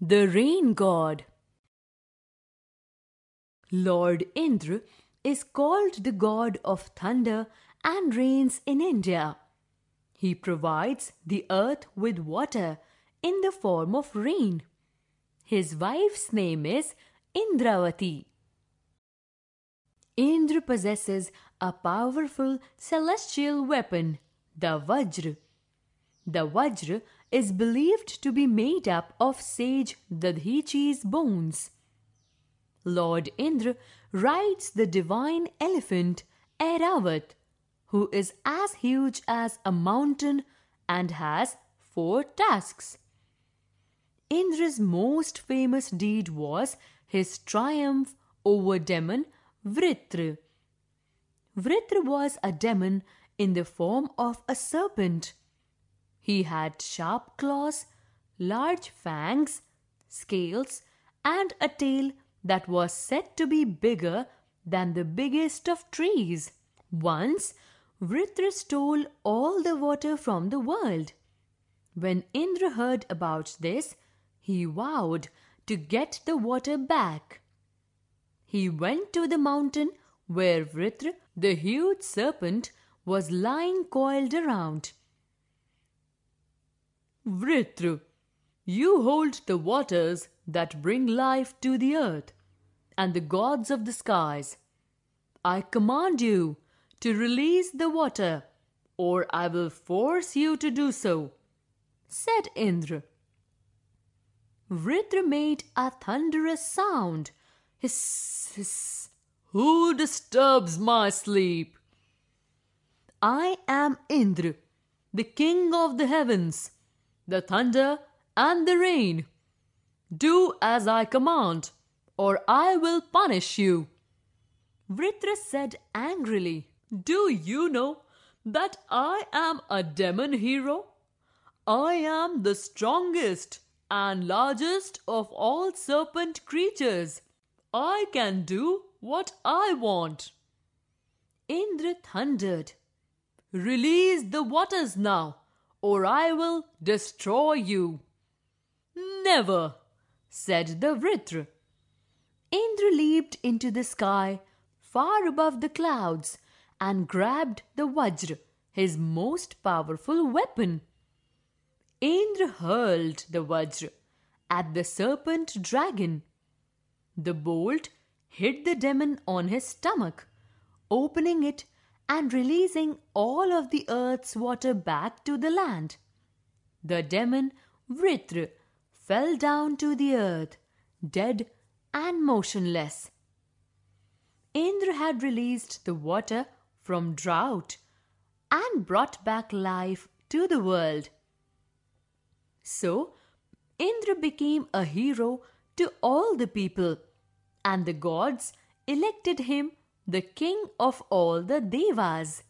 the rain god. Lord Indra is called the god of thunder and rains in India. He provides the earth with water in the form of rain. His wife's name is Indravati. Indra possesses a powerful celestial weapon, the Vajra. The Vajra is believed to be made up of sage Dadhichi's bones. Lord Indra rides the divine elephant Airavat, who is as huge as a mountain and has four tusks. Indra's most famous deed was his triumph over demon Vritra. Vritra was a demon in the form of a serpent. He had sharp claws, large fangs, scales, and a tail that was said to be bigger than the biggest of trees. Once, Vritra stole all the water from the world. When Indra heard about this, he vowed to get the water back. He went to the mountain where Vritra, the huge serpent, was lying coiled around. Vritra, you hold the waters that bring life to the earth and the gods of the skies. I command you to release the water, or I will force you to do so, said Indra. Vritra made a thunderous sound. Hiss, hiss. Who disturbs my sleep? I am Indra, the king of the heavens, the thunder and the rain. Do as I command or I will punish you. Vritra said angrily, Do you know that I am a demon hero? I am the strongest and largest of all serpent creatures. I can do what I want. Indra thundered, Release the waters now, or I will destroy you. Never, said the Vritra. Indra leaped into the sky far above the clouds and grabbed the Vajra, his most powerful weapon. Indra hurled the Vajra at the serpent dragon. The bolt hit the demon on his stomach, opening it and releasing all of the earth's water back to the land. The demon Vritra fell down to the earth, dead and motionless. Indra had released the water from drought and brought back life to the world. So, Indra became a hero to all the people, and the gods elected him the king of all the Devas.